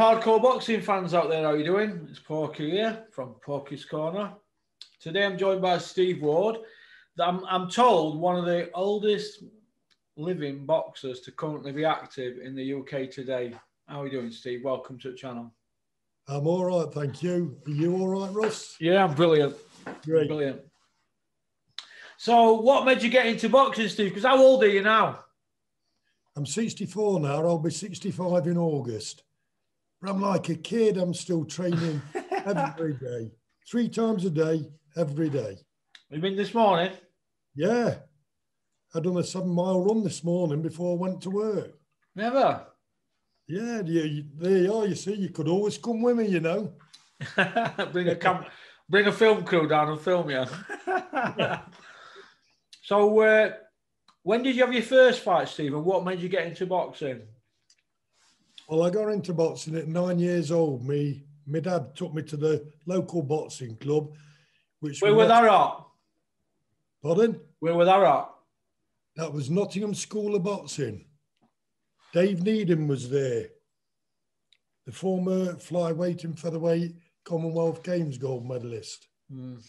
Hello, all you hardcore boxing fans out there. How are you doing? It's Porky here from Porky's Corner. Today, I'm joined by Steve Ward. I'm, I'm told one of the oldest living boxers to currently be active in the UK today. How are you doing, Steve? Welcome to the channel. I'm all right, thank you. Are you all right, Russ? Yeah, I'm brilliant. Great. Brilliant. So, what made you get into boxing, Steve? Because how old are you now? I'm 64 now. I'll be 65 in August. But I'm like a kid. I'm still training every day, three times a day, every day. You been this morning? Yeah. I done a seven mile run this morning before I went to work. Never. Yeah, you, you, there you are. You see, you could always come with me, you know. bring a cam- bring a film crew down and film you. so, uh, when did you have your first fight, Stephen? What made you get into boxing? Well, I got into boxing at nine years old. Me, my dad took me to the local boxing club, which Where were that at? Pardon? Where were that at? That was Nottingham School of Boxing. Dave Needham was there, the former flyweight and featherweight Commonwealth Games gold medalist. Mm.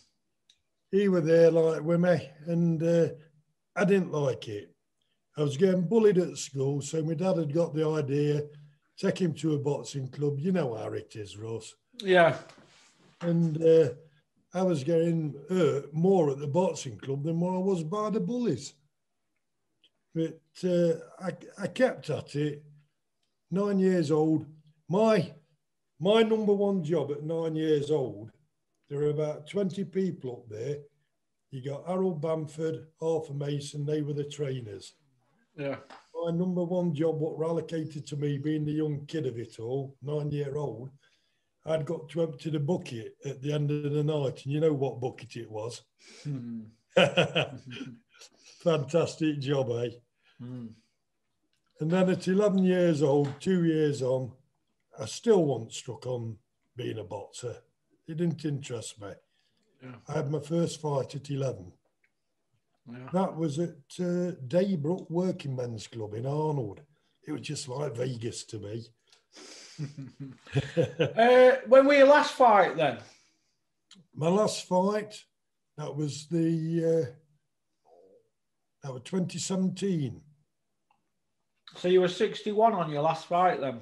He was there like with me, and uh, I didn't like it. I was getting bullied at school, so my dad had got the idea, take him to a boxing club. You know how it is, Ross. Yeah. And uh, I was getting hurt more at the boxing club than what I was by the bullies. But uh, I, I kept at it. Nine years old. My my number one job at nine years old, there were about 20 people up there. You got Harold Bamford, Arthur Mason, they were the trainers. Yeah. My number one job, what were allocated to me, being the young kid of it all, nine year old, I'd got to empty the bucket at the end of the night. And you know what bucket it was? Mm. Fantastic job, eh? Mm. And then at 11 years old, two years on, I still wasn't struck on being a boxer. It didn't interest me. Yeah. I had my first fight at 11. Yeah. That was at uh, Daybrook Working Men's Club in Arnold. It was just like Vegas to me. uh, when were your last fight then? My last fight, that was the uh, that was 2017, So you were 61 on your last fight then?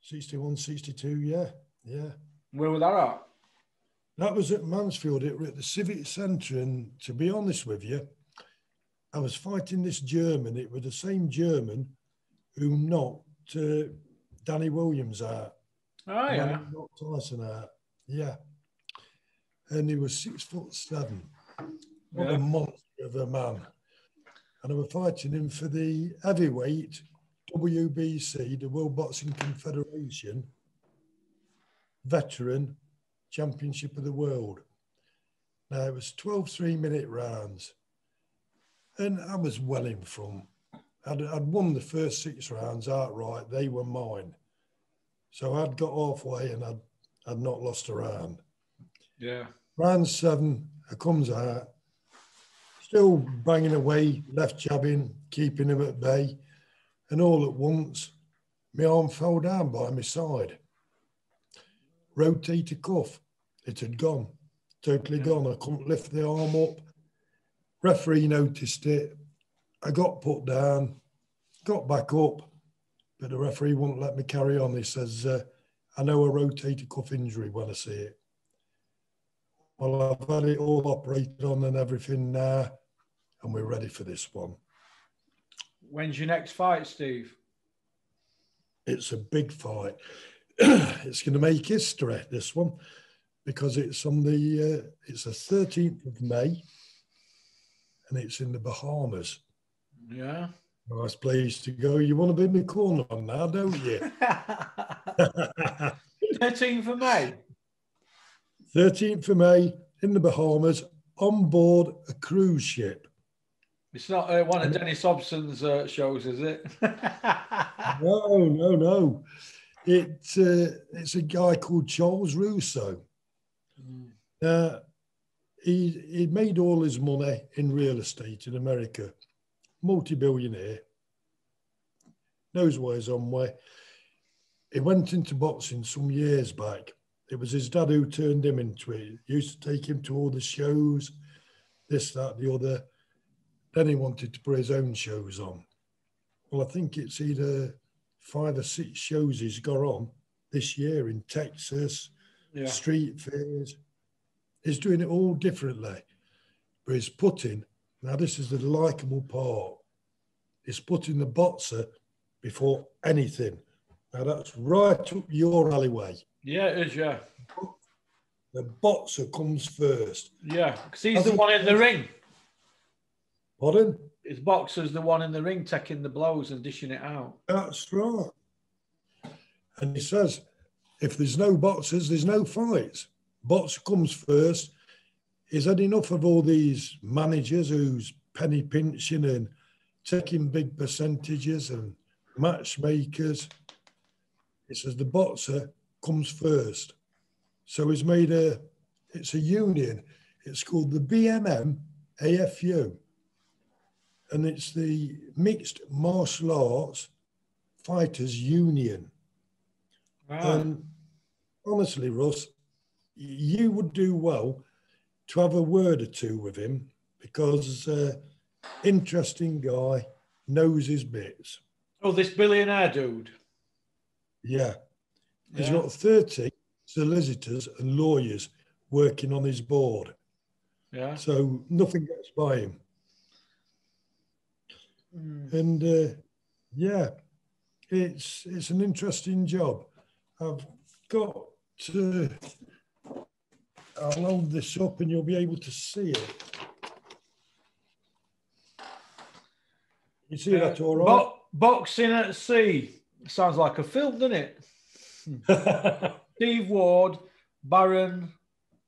61, 62, yeah, yeah. Where were that at? That was at Mansfield. It was at the Civic Centre, and to be honest with you, I was fighting this German. It was the same German who knocked uh, Danny Williams out. Oh, yeah. knocked Tyson out. Yeah, and he was six foot seven. What Yeah. a monster of a man! And I was fighting him for the heavyweight WBC, the World Boxing Confederation veteran championship of the world. Now it was 12 three minute rounds, and I was well in front. I'd, I'd won the first six rounds outright, they were mine. So I'd got halfway and I'd, I'd not lost a round. Yeah. Round seven, I comes out, still banging away, left jabbing, keeping him at bay. And all at once, my arm fell down by my side. Rotator cuff, it had gone, totally Yeah. gone. I couldn't lift the arm up. Referee noticed it. I got put down, got back up, but the referee wouldn't let me carry on. He says, uh, I know a rotator cuff injury when I see it. Well, I've had it all operated on and everything now, and we're ready for this one. When's your next fight, Steve? It's a big fight. it's going to make history, this one, because it's on the uh, it's the 13th of May, and it's in the Bahamas. Yeah. Nice place to go. You want to be in the corner on now, don't you? 13th of May. 13th of May in the Bahamas on board a cruise ship. It's not uh, one of Dennis Hobson's uh, shows, is it? No, no, no. It, uh, it's a guy called Charles Russo. Uh, he, he made all his money in real estate in America, multi billionaire, knows where he's on way. he went into boxing some years back. It was his dad who turned him into it. He used to take him to all the shows, this, that, the other. Then he wanted to put his own shows on. Well, I think it's either five or six shows he's got on this year in Texas, Yeah. street fairs. He's doing it all differently. But he's putting, now this is the likable part, he's putting the boxer before anything. Now that's right up your alleyway. Yeah, it is. Yeah. The boxer comes first. Yeah. Because he's the one in the ring. Pardon? His boxer's the one in the ring taking the blows and dishing it out. That's right. And he says, if there's no boxers, there's no fights. Boxer comes first. He's had enough of all these managers who's penny pinching and taking big percentages and matchmakers. He says the boxer comes first. So he's made a, it's a union. It's called the BMM AFU. And it's the Mixed Martial Arts Fighters Union. Right. And honestly, Russ, you would do well to have a word or two with him because uh, interesting guy, knows his bits. oh, this billionaire dude. Yeah. He's Yeah. got 30 solicitors and lawyers working on his board. Yeah. So nothing gets by him. Mm. And uh, yeah, it's it's an interesting job. I've got to. I'll hold this up and you'll be able to see it. You see that all right? Bo- boxing at sea. Sounds like a film, doesn't it? Steve Ward, Baron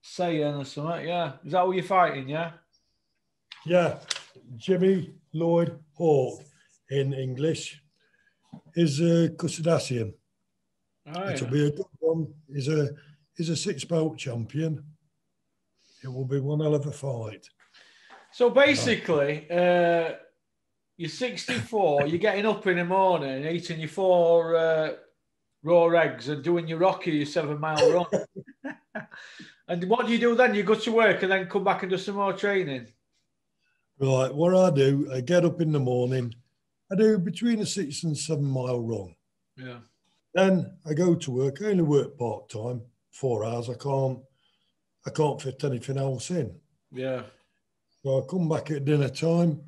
Sayan or something. Yeah. Is that what you're fighting? Yeah. yeah, Jimmy Lloyd Hall in English is a Custodian. Oh, It'll be a good one. He's a he's a six belt champion. It will be one hell of a fight. So basically, uh, you're 64, you're getting up in the morning, eating your four uh, raw eggs and doing your Rocky, your seven mile run. and what do you do then? You go to work and then come back and do some more training. Right, what I do, I get up in the morning, I do between a six and seven mile run. Yeah. Then I go to work. I only work part time, four hours. I can't, I can't fit anything else in. Yeah. So I come back at dinner time.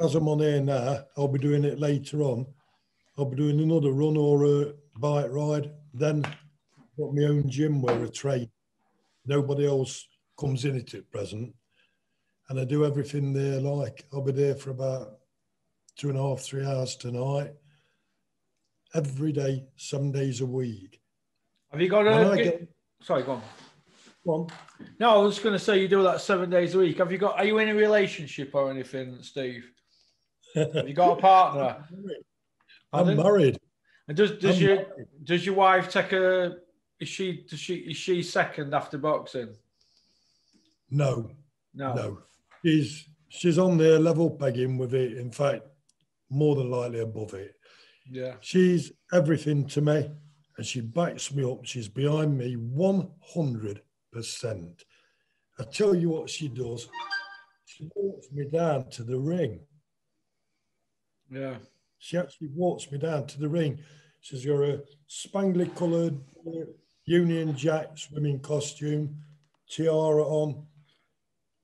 As I'm on here now, I'll be doing it later on. I'll be doing another run or a bike ride. Then got my own gym where I train. Nobody else comes in it at present. And I do everything there like. I'll be there for about two and a half, three hours tonight. Every day, some days a week. Have you got a. Get, Sorry, go on. Go. No, I was going to say you do that seven days a week. Have you got? Are you in a relationship or anything, Steve? Have you got a partner? I'm Pardon? married. And does does I'm your married. does your wife take a? Is she does she is she second after boxing? No, No. No, she's she's on there level pegging with it. In fact, more than likely above it. Yeah. She's everything to me, and she backs me up. She's behind me one hundred percent. I tell you what she does. She walks me down to the ring. Yeah. She actually walks me down to the ring. Says you're a spangly coloured Union Jack swimming costume, tiara on,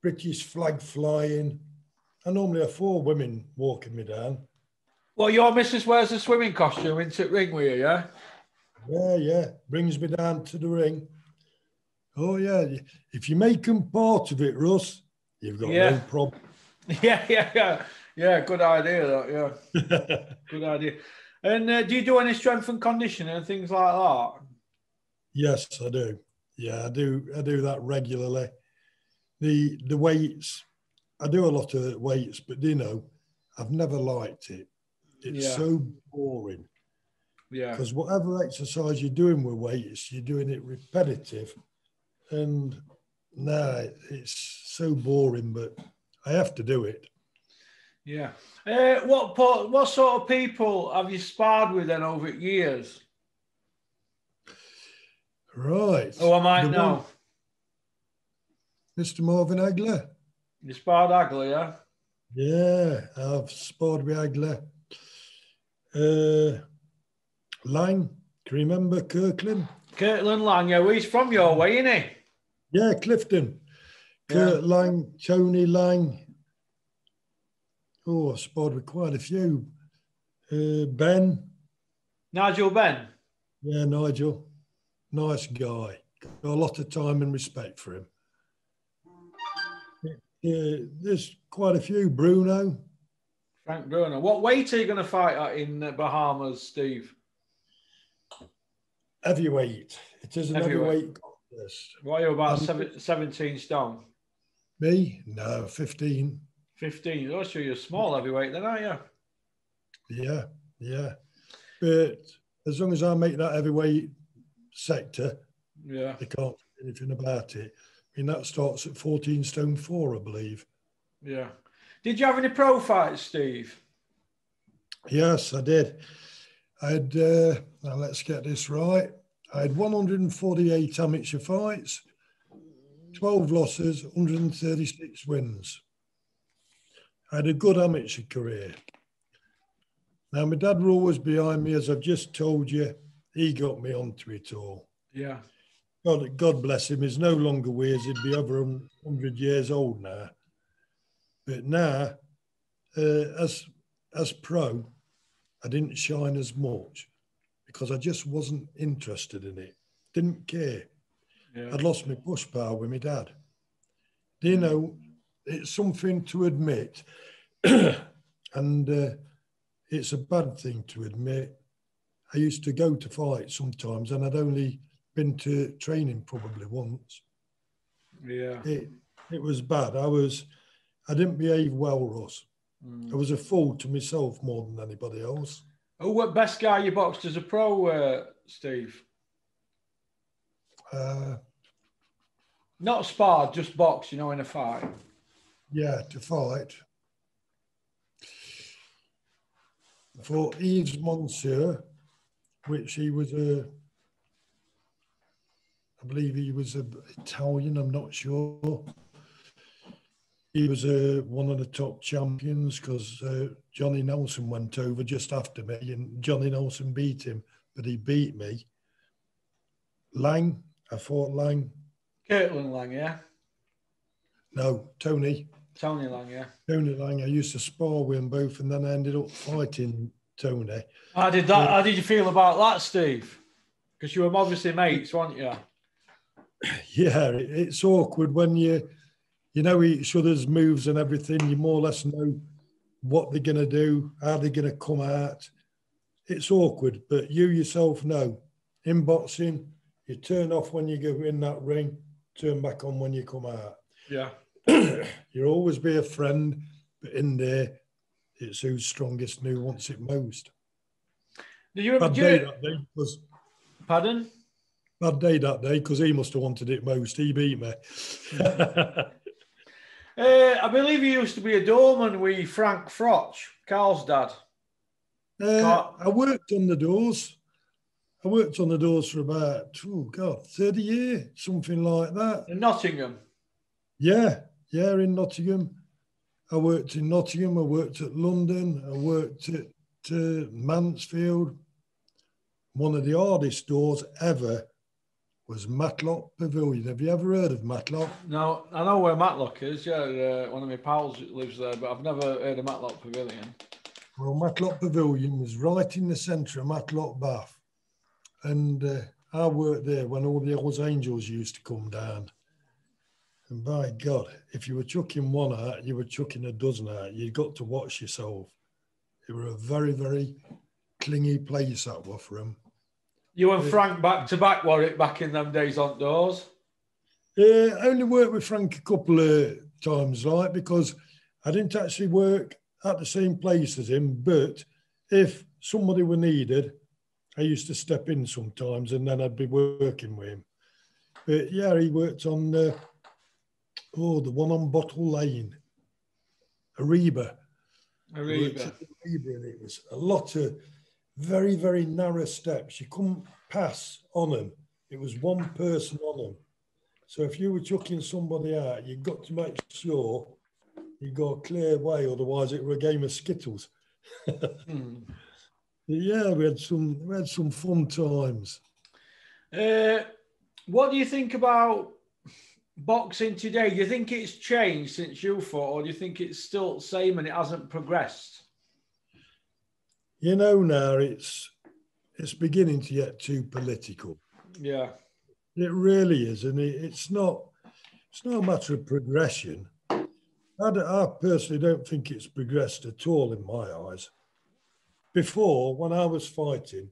British flag flying. I normally have four women walking me down. Well, your missus wears a swimming costume into the ring with you, yeah? Yeah, yeah. Brings me down to the ring. Oh yeah. If you make them part of it, Russ, you've got Yeah. no problem. Yeah, yeah, yeah. Yeah, good idea, that, yeah. Good idea. And uh, do you do any strength and conditioning and things like that? yes, I do. Yeah, I do. I do that regularly. The the weights, I do a lot of weights, but you know, I've never liked it. It's Yeah. so boring Yeah. because whatever exercise you're doing with weights, you're doing it repetitive, and nah, it's so boring. But I have to do it. Yeah. Uh, what what sort of people have you sparred with then over years? Right. Oh, I might The know. one- Mr. Marvin Agler. You sparred Agler, yeah? Yeah, I've sparred with Agler. Uh, Laing, can you remember Kirkland? Kirkland Laing, yeah, well, he's from your way, isn't he? Yeah, Clifton. Yeah. Kurt Laing, Tony Laing. Oh, I've sparred with quite a few. Uh, Benn, Nigel Benn. yeah, Nigel. Nice guy. Got a lot of time and respect for him. Yeah, there's quite a few. Bruno. Frank Bruno. What weight are you going to fight at in Bahamas, Steve? Heavyweight. It is an Heavyweight. heavyweight contest. What are you about Um, seven, 17 stone? Me? No, 15. 15. Oh, so you're a small heavyweight then, aren't you? Yeah, yeah. But as long as I make that heavyweight sector, Yeah. they can't do anything about it. I mean, that starts at 14 stone four, I believe. Yeah. Did you have any pro fights, Steve? Yes, I did. I had, uh, now let's get this right. I had 148 amateur fights, 12 losses, 136 wins. I had a good amateur career. Now, my dad was always behind me, as I've just told you. He got me onto it all. Yeah. God, God bless him, he's no longer with us. He'd be over 100 years old now. But now, uh, as, as pro, I didn't shine as much because I just wasn't interested in it. Didn't care. Yeah. I'd lost my push power with my dad. Do you know, it's something to admit, and uh, it's a bad thing to admit. I used to go to fights sometimes, and I'd only been to training probably once. Yeah. It it was bad. I was, I didn't behave well, Ross. Mm. I was a fool to myself more than anybody else. Oh, what best guy you boxed as a pro, uh, Steve? Uh, Not sparred, just box. you know, in a fight. yeah, to fight. For Yves Monsieur, which he was a, I believe he was a Italian, I'm not sure. He was uh, one of the top champions because uh, Johnny Nelson went over just after me and Johnny Nelson beat him, but he beat me. Laing, I fought Laing. Kirkland Laing, yeah? No, Tony. Tony Laing, yeah? Tony Laing, I used to spar with them both, and then I ended up fighting Tony. How did that? How did you feel about that, Steve? Because you were obviously mates, weren't you? Yeah, it, it's awkward when you you know each other's moves and everything. You more or less know what they're going to do, how they're going to come out. It's awkward, but you yourself know. In boxing, you turn off when you go in that ring, turn back on when you come out. Yeah. You'll always be a friend, but in there, it's who's strongest and who wants it most. Did you? Bad day that day was pardon? bad day that day because he must have wanted it most. He beat me. Uh, I believe he used to be a doorman with Frank Froch, Carl's dad. Uh, I worked on the doors. I worked on the doors for about, oh God, 30 years, something like that. in Nottingham. Yeah, yeah, in Nottingham. I worked in Nottingham. I worked at London. I worked at uh, Mansfield. One of the hardest doors ever was Matlock Pavilion. Have you ever heard of Matlock? No, I know where Matlock is. Yeah, uh, one of my pals lives there, but I've never heard of Matlock Pavilion. Well, Matlock Pavilion was right in the centre of Matlock Bath. And uh, I worked there when all the Hells Angels used to come down. And by God, if you were chucking one out, you were chucking a dozen out. You got to watch yourself. It were a very, very clingy place for them. You and Frank back to back, Warwick, back in them days on doors. Uh, I only worked with Frank a couple of times, like because I didn't actually work at the same place as him. But if somebody were needed, I used to step in sometimes, and then I'd be working with him. But yeah, he worked on uh, oh the one on Bottle Lane, Ariba. Ariba. Ariba, and it was a lot of very very narrow steps. You couldn't pass on them. it was one person on them. So if you were chucking somebody out, you got to make sure you got a clear way, otherwise it were a game of skittles. hmm. Yeah, we had some we had some fun times. Uh, what do you think about boxing today? Do you think it's changed since you fought, or do you think it's still the same and it hasn't progressed? You know, now it's it's beginning to get too political. Yeah, it really is, and it, it's not it's not a matter of progression. I, I personally don't think it's progressed at all in my eyes. Before, when I was fighting,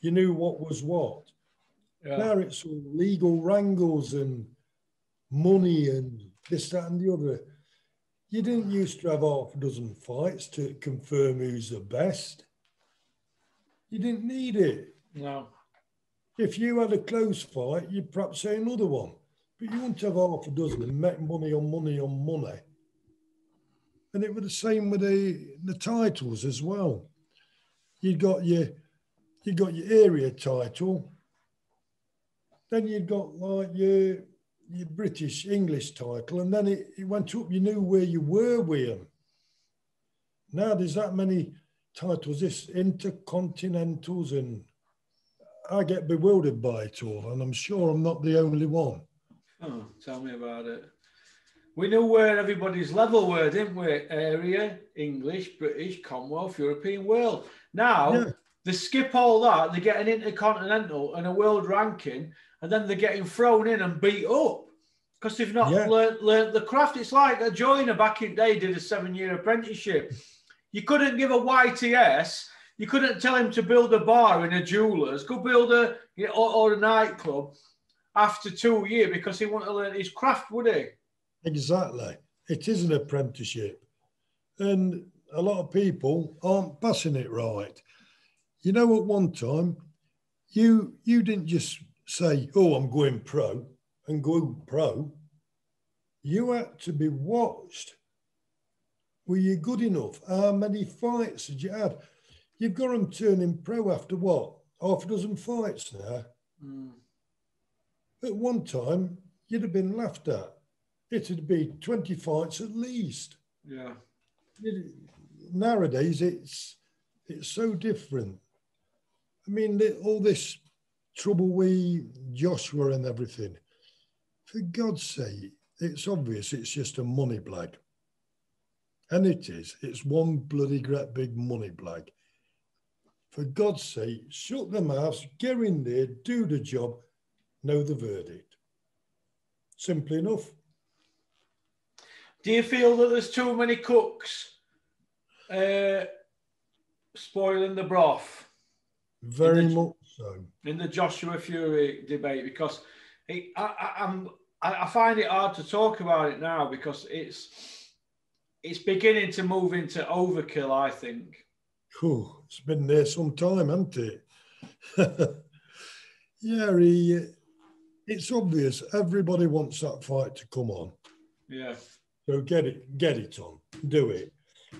you knew what was what. Yeah. Now it's all legal wrangles and money and this, that, and the other. You didn't used to have half a dozen fights to confirm who's the best. You didn't need it. No. If you had a close fight, you'd perhaps say another one. But you wouldn't have half a dozen and make money on money on money. And it was the same with the, the titles as well. You got your you got your area title, then you got like your your British English title, and then it, it went up. You knew where you were with them. Now there's that many titles, this intercontinentals, and I get bewildered by it all, and I'm sure I'm not the only one. Oh, tell me about it. We knew where everybody's level were, didn't we? Area, English, British, Commonwealth, European, world. Now yeah. they skip all that, they get an intercontinental and a world ranking, and then they're getting thrown in and beat up because they've not yeah. learned, learned the craft. It's like a joiner back in day did a seven year apprenticeship. You couldn't give a YTS. You couldn't tell him to build a bar in a jeweler's, go build a you know, or, or, a nightclub after two years because he wouldn't have his craft, would he? Exactly. It is an apprenticeship. And a lot of people aren't passing it right. You know, at one time, you you didn't just say, "Oh, I'm going pro," and go pro. You had to be watched. Were you good enough? How many fights did you have? You've got them turning pro after what? Half a dozen fights now. Mm. At one time, you'd have been laughed at. It'd be 20 fights at least. Yeah. It, nowadays it's it's so different. I mean, all this trouble with Joshua and everything. For God's sake, it's obvious it's just a money blag. And it is. It's one bloody great big money blag. For God's sake, shut the mouths, get in there, do the job, know the verdict. Simply enough. Do you feel that there's too many cooks uh, spoiling the broth. Very the, much so. In the Joshua Fury debate, because it, I, I'm, I, find it hard to talk about it now because it's it's beginning to move into overkill. I think. Whew, it's been there some time, hasn't it? yeah, he, it's obvious. Everybody wants that fight to come on. Yeah. So get it, get it on, do it.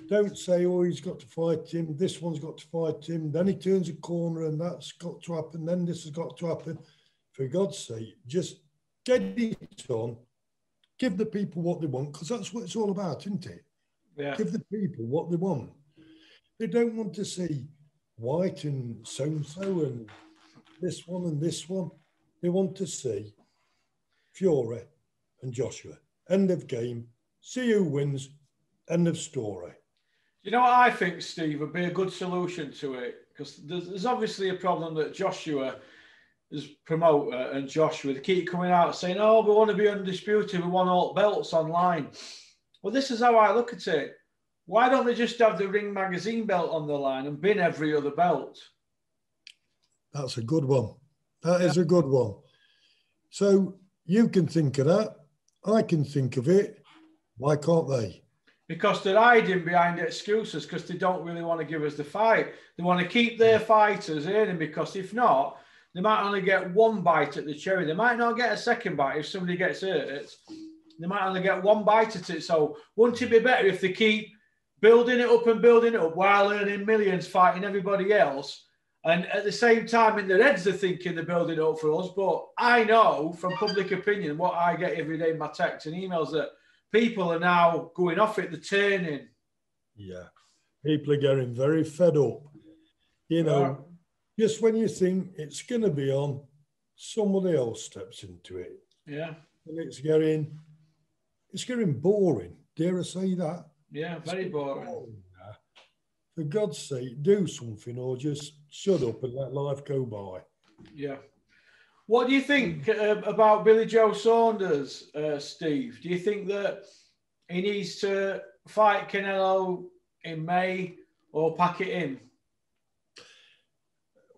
Don't say, oh, he's got to fight him. This one's got to fight him. Then he turns a corner and that's got to happen. Then this has got to happen. For God's sake, just get it on. Give the people what they want because that's what it's all about, isn't it? Yeah. Give the people what they want. They don't want to see White and so and so and this one and this one. They want to see Fury and Joshua. End of game. See who wins. End of story. You know what I think, Steve, would be a good solution to it? Because there's, there's obviously a problem that Joshua, as promoter, and Joshua, they keep coming out saying, oh, we want to be undisputed, we want all belts online. Well, this is how I look at it. Why don't they just have the Ring Magazine belt on the line and bin every other belt? That's a good one. That yeah. is a good one. So you can think of that. I can think of it. Why can't they? because they're hiding behind excuses because they don't really want to give us the fight. They want to keep their fighters in, because if not, they might only get one bite at the cherry. They might not get a second bite if somebody gets hurt. They might only get one bite at it. So, wouldn't it be better if they keep building it up and building it up while earning millions fighting everybody else And at the same time, in their heads, they're thinking they're building up for us. But I know from public opinion, what I get every day in my texts and emails, that people are now going off it, the turning. Yeah. People are getting very fed up. You know, Right. just when you think it's going to be on, somebody else steps into it. Yeah, And it's getting, it's getting boring. Dare I say that? yeah, very boring. now. For God's sake, do something or just shut up and let life go by. Yeah. What do you think uh, about Billy Joe Saunders, uh, Steve? Do you think that he needs to fight Canelo in May or pack it in?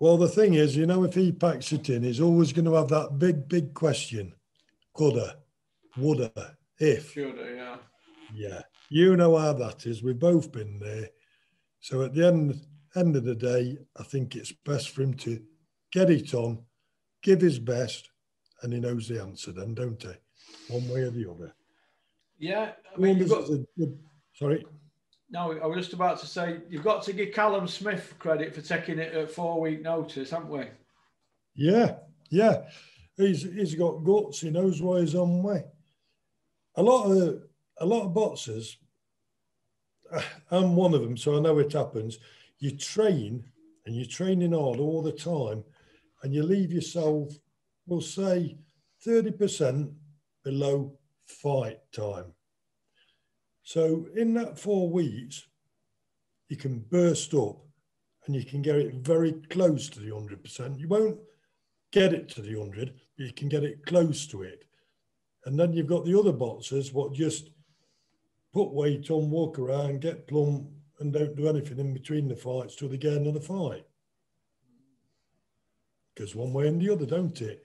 Well, the thing is, you know, if he packs it in, he's always going to have that big, big question coulda, woulda, if. Should? Yeah. Yeah, you know how that is. We've both been there. So at the end, end of the day, I think it's best for him to get it on, give his best, and he knows the answer then, don't he? One way or the other. Yeah. I mean, you've got, good, sorry. no, I was just about to say, you've got to give Callum Smith credit for taking it at four week notice, haven't we? Yeah, yeah. He's he's got guts. He knows why he's on way. A lot of a lot of boxers. I'm one of them, so I know it happens. You train and you're training hard all the time, and you leave yourself, we'll say, thirty percent below fight time. So in that four weeks, you can burst up and you can get it very close to the hundred percent. You won't get it to the 100, but you can get it close to it. And then you've got the other boxers what just put weight on, walk around, get plump, and don't do anything in between the fights till they get another fight. Because one way and the other, don't it?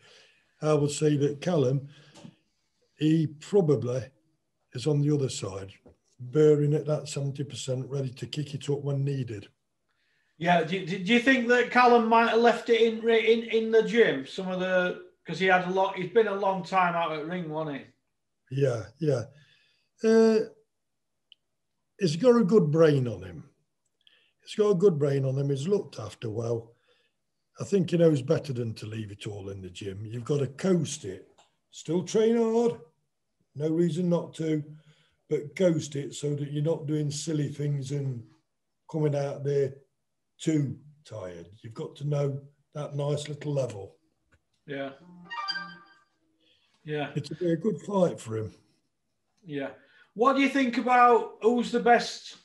I would say that Callum, he probably is on the other side, bearing at that 70%, ready to kick it up when needed. Yeah. Do, do, do you think that Callum might have left it in in in the gym? Some of the because he had a lot. He's been a long time out at ring, wasn't he? Yeah, yeah. Uh, he's got a good brain on him. He's got a good brain on him. He's looked after well. I think he knows better than to leave it all in the gym. You've got to coast it. Still train hard. No reason not to, but coast it so that you're not doing silly things and coming out there too tired. You've got to know that nice little level. Yeah. Yeah. Be a good fight for him. Yeah. What do you think about who's the best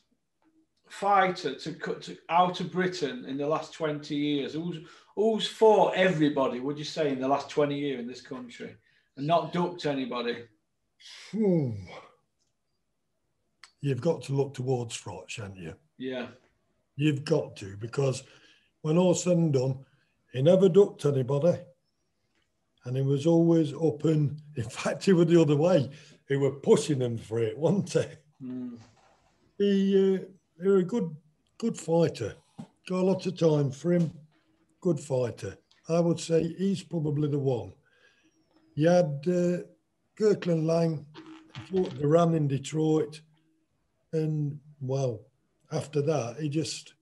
fighter to cut to, out of Britain in the last 20 years? Who's who's fought everybody, would you say, in the last 20 years in this country and not ducked anybody? Hmm. You've got to look towards Froch, haven't you? Yeah. You've got to, because when all's said and done, he never ducked anybody. And he was always up and, in fact, he was the other way. He were pushing him for it, wasn't he? Mm. He, uh, he was a good, good fighter. Got a lot of time for him. Good fighter. I would say he's probably the one. You had uh, Kirkland Laing, fought Duran in Detroit, and well, after that, he just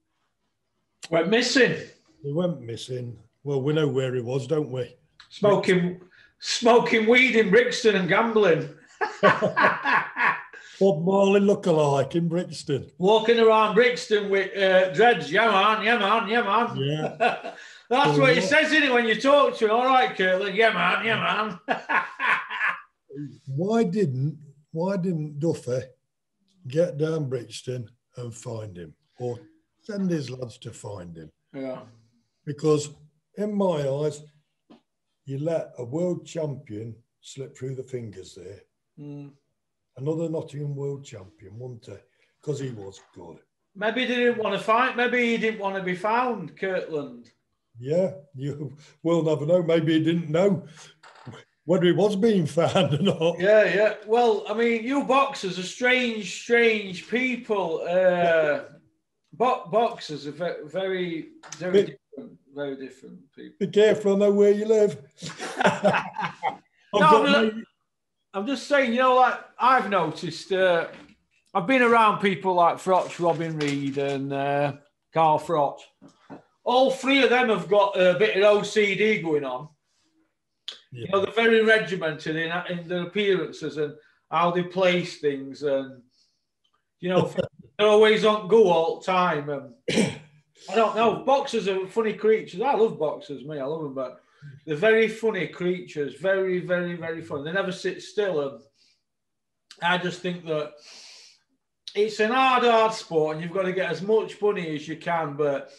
Went missing. he went missing. Well, we know where he was, don't we? Smoking smoking weed in Brixton and gambling. Bob Marley look-alike in Brixton. Walking around Brixton with uh, dreads. Yeah, man. Yeah, man. Yeah, man. Yeah. That's what he says in it when you talk to him. All right, Curly. Yeah, man. Yeah, man. Why didn't Why didn't Duffy get down Brixton and find him, or send his lads to find him? yeah. Because in my eyes, you let a world champion slip through the fingers there. Mm. Another Nottingham world champion, wasn't he? Because he was good. Maybe he didn't want to fight. Maybe he didn't want to be found, Kirkland. Yeah, you will never know. Maybe he didn't know whether he was being found or not. Yeah, yeah. Well, I mean, you boxers are strange, strange people. Uh, bo- boxers are ve- very, very Bit- different. Very different people. Be careful, I know where you live. I've No, got look- no- I'm just saying, you know, like I've noticed, uh, I've been around people like Froch, Robin Reid, and uh, Carl Froch. all three of them have got a bit of OCD going on. Yeah. You know, they're very regimented in, in their appearances and how they place things, and you know, they're always on go all the time. And I don't know. Boxers are funny creatures. I love boxers, me. I love them, but they're very funny creatures. Very, very, very funny. They never sit still, and I just think that it's an hard, hard sport, and you've got to get as much money as you can. But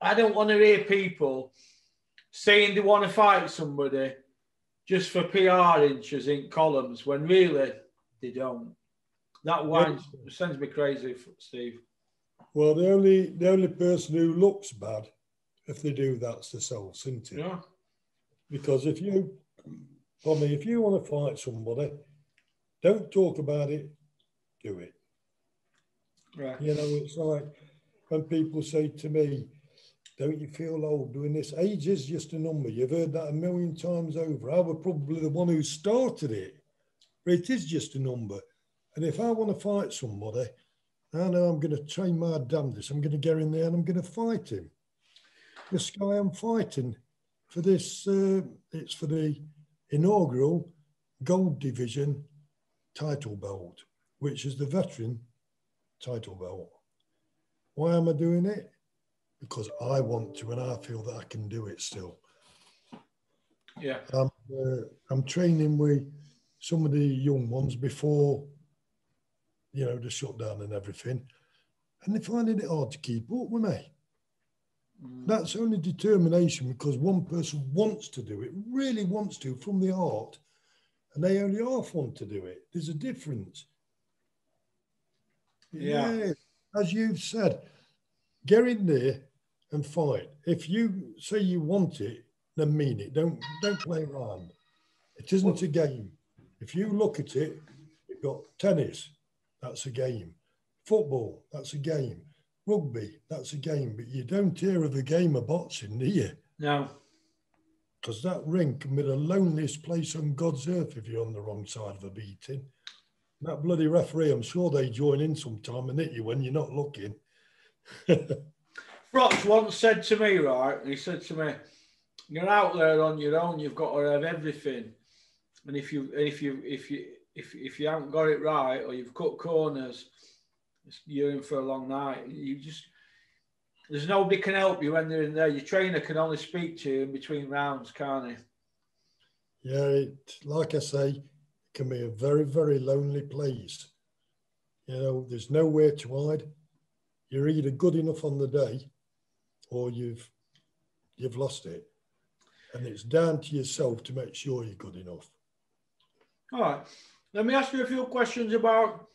I don't want to hear people saying they want to fight somebody just for PR inches in columns when really they don't. That winds, sends me crazy, Steve. Well, the only the only person who looks bad if they do that's the self, isn't it? Yeah. Because if you, me, if you want to fight somebody, don't talk about it, do it. Right. You know, it's like when people say to me, don't you feel old doing this? Age is just a number. You've heard that a million times over. I was probably the one who started it, but it is just a number. And if I want to fight somebody, I know I'm going to train my damnedest. I'm going to get in there and I'm going to fight him. This guy I'm fighting for this, uh, it's for the inaugural Gold Division title belt, which is the veteran title belt. Why am I doing it? Because I want to, and I feel that I can do it still. Yeah. I'm, uh, I'm training with some of the young ones before, you know, the shutdown and everything, and they're finding it hard to keep up with me. Mm. That's only determination because one person wants to do it, really wants to from the heart, and they only half want to do it. There's a difference. Yeah. As you've said, get in there and fight. If you say you want it, then mean it. Don't don't play around. It isn't a game. If you look at it, you've got tennis, that's a game. Football, that's a game. Rugby, that's a game. But you don't hear of a game of boxing, do you? No. Because that ring can be the loneliest place on God's earth if you're on the wrong side of a beating. That bloody referee, I'm sure they join in sometime and hit you when you're not looking. Froch once said to me, right, he said to me, You're out there on your own, you've got to have everything. And if you if you if you if if you haven't got it right or you've cut corners, you're in for a long night. You just there's nobody can help you when they're in there. Your trainer can only speak to you in between rounds, can't he? Yeah, it, like I say, it can be a very, very lonely place. You know, there's nowhere to hide. You're either good enough on the day or you've you've lost it. And it's down to yourself to make sure you're good enough. All right. Let me ask you a few questions about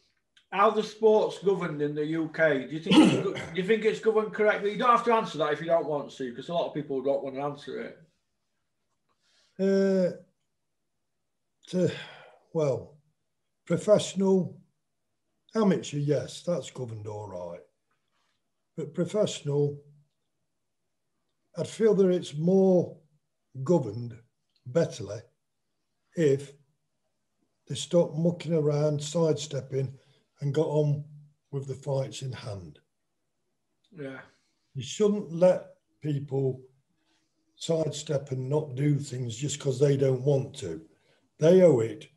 how the sport's governed in the UK. Do you think it's, do you think it's governed correctly? You don't have to answer that if you don't want to, because a lot of people don't want to answer it. Uh, to, well, professional, amateur, yes, that's governed all right. But professional, I'd feel that it's more governed betterly if they stopped mucking around, sidestepping, and got on with the fights in hand. Yeah. You shouldn't let people sidestep and not do things just because they don't want to. They owe it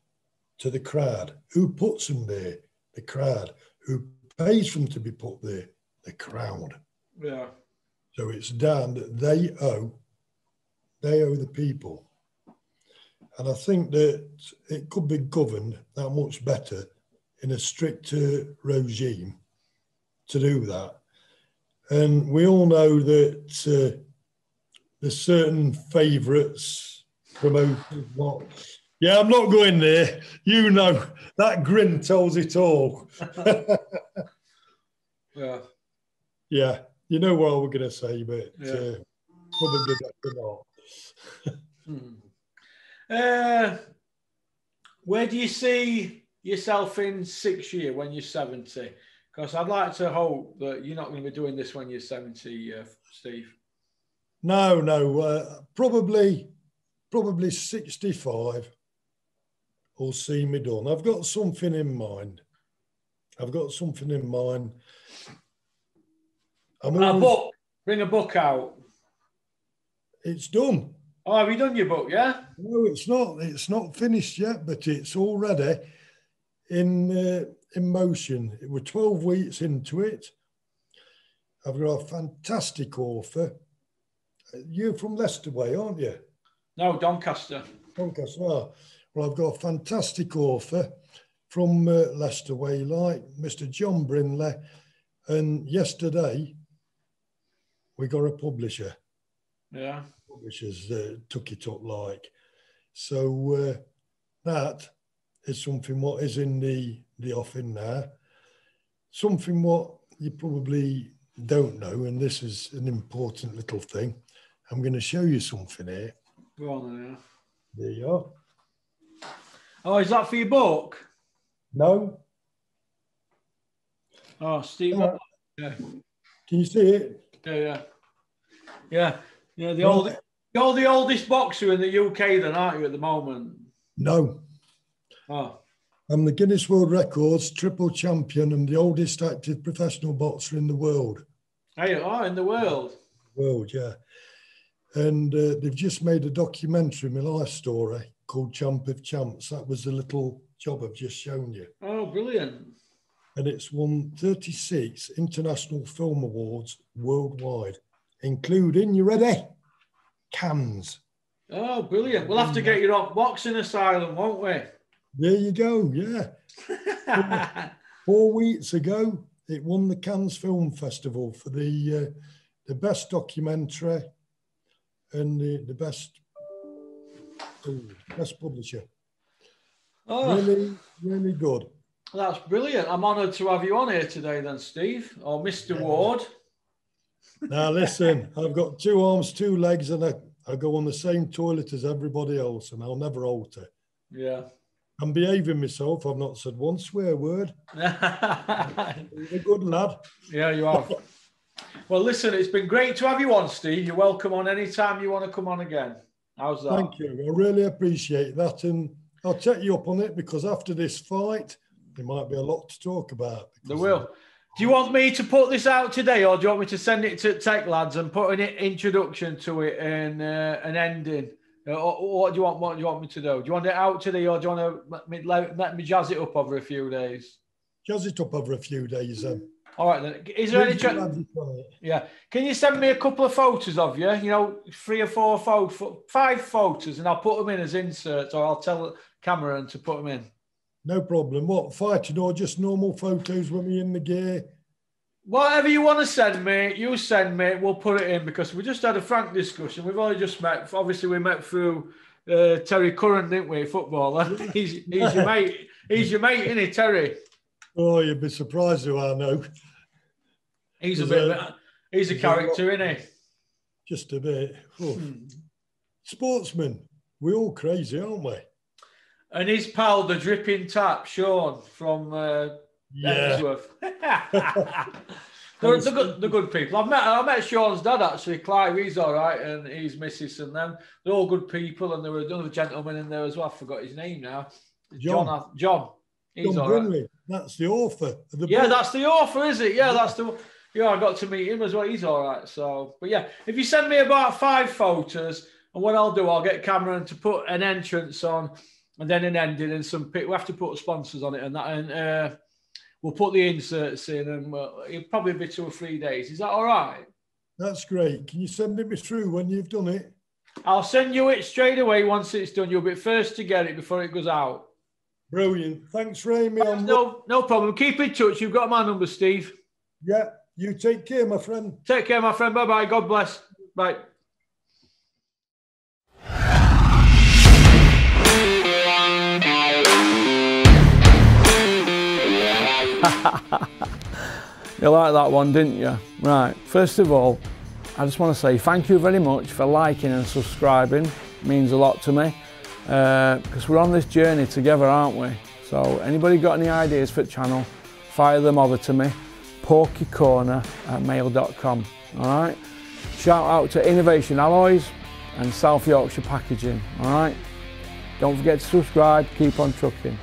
to the crowd. Who puts them there? The crowd. Who pays for them to be put there? The crowd. Yeah. So it's down that they owe, they owe the people. And I think that it could be governed that much better in a stricter regime to do that. And we all know that uh, there's certain favourites, promoters, what. Yeah, I'm not going there. You know, that grin tells it all. Yeah. yeah, you know what I was going to say, but Yeah. uh, probably better not. Hmm. Uh, where do you see yourself in six year when you're 70? Because I'd like to hope that you're not going to be doing this when you're 70, uh, Steve. No, no, uh, probably, probably 65 will see me done. I've got something in mind. I've got something in mind. I'm A always- book. bring a book out. It's done. Oh, have you done your book? Yeah. No, it's not. It's not finished yet, but it's already in uh, in motion. We're 12 weeks into it. I've got a fantastic author. You're from Leicester Way, aren't you? No, Doncaster. Doncaster. Oh. Well, I've got a fantastic author from uh, Leicester Way, like Mr. John Brindley. And yesterday, we got a publisher. Yeah. Publishers uh, took it up like. So uh, that is something what is in the, the offing now. Something what you probably don't know, and this is an important little thing. I'm going to show you something here. Go on then. There you are. Oh, is that for your book? No? Oh, Steve. Uh, yeah. Can you see it? Yeah, yeah. Yeah. Yeah, the old you're the oldest boxer in the UK then, aren't you, at the moment? No. Oh. I'm the Guinness World Records triple champion and the oldest active professional boxer in the world. Hey, oh, in the world? World, yeah. And uh, they've just made a documentary, my life story, called Champ of Champs. That was the little job I've just shown you. Oh, brilliant. And it's won 36 international film awards worldwide, including, you ready? Cannes. Oh, brilliant. We'll have to get you on boxing asylum, won't we? There you go, yeah. Four weeks ago, it won the Cannes Film Festival for the uh, the best documentary and the, the best ooh, best publisher. Oh. Really, really good. That's brilliant. I'm honoured to have you on here today, then, Steve, or Mr. Yeah. Ward. Now, listen, I've got two arms, two legs, and I, I go on the same toilet as everybody else, and I'll never alter. Yeah. I'm behaving myself. I've not said one swear word. You're a good lad. Yeah, you are. well, listen, it's been great to have you on, Steve. You're welcome on anytime you want to come on again. How's that? Thank you. I really appreciate that. And I'll take you up on it because after this fight, there might be a lot to talk about. There will. Do you want me to put this out today, or do you want me to send it to Tech Lads and put an introduction to it and uh, an ending? Uh, what do you want? What do you want me to do? Do you want it out today, or do you want to let me, let me jazz it up over a few days? Jazz it up over a few days, then. All right, then. Is there any? Yeah. Can you send me a couple of photos of you? You know, three or four photos, five photos, and I'll put them in as inserts, or I'll tell Cameron to put them in. No problem. What fighting or just normal photos when we in the gear? Whatever you want to send me, you send me. We'll put it in because we just had a frank discussion. We've only just met. Obviously, we met through uh, Terry Curran, didn't we, footballer? he's, he's your mate. He's your mate, isn't he, Terry? Oh, you'd be surprised who I know. He's a bit. A, he's a character, a isn't he? Just a bit. Hmm. Sportsman. We're all crazy, aren't we? And his pal, the dripping tap, Sean from uh, yeah. they're, they're, good, they're good people. I've met I met Sean's dad actually, Clive. He's all right, and he's Mrs. and them. They're all good people, and there were another gentleman in there as well. I forgot his name now. John. John. John. He's John Brindley. That's the author. The yeah, book. that's the author, is it? Yeah, that's the. Yeah, I got to meet him as well. He's all right. So, but yeah, if you send me about five photos, and what I'll do, I'll get Cameron to put an entrance on, and then an ending, and some. We have to put sponsors on it, and that, and. Uh, we'll put the inserts in and we'll, it'll probably be two or three days. Is that all right? That's great. Can you send it me through when you've done it? I'll send you it straight away once it's done. You'll be first to get it before it goes out. Brilliant. Thanks having me. No, no problem. Keep in touch. You've got my number, Steve. Yeah. You take care, my friend. Take care, my friend. Bye bye. God bless. Bye. you like that one, didn't you? Right, first of all, I just want to say thank you very much for liking and subscribing. It means a lot to me because uh, we're on this journey together, aren't we? So anybody got any ideas for the channel, fire them over to me, porkycorner at mail.com, all right? Shout out to Innovation Alloys and South Yorkshire Packaging, all right? Don't forget to subscribe, keep on trucking.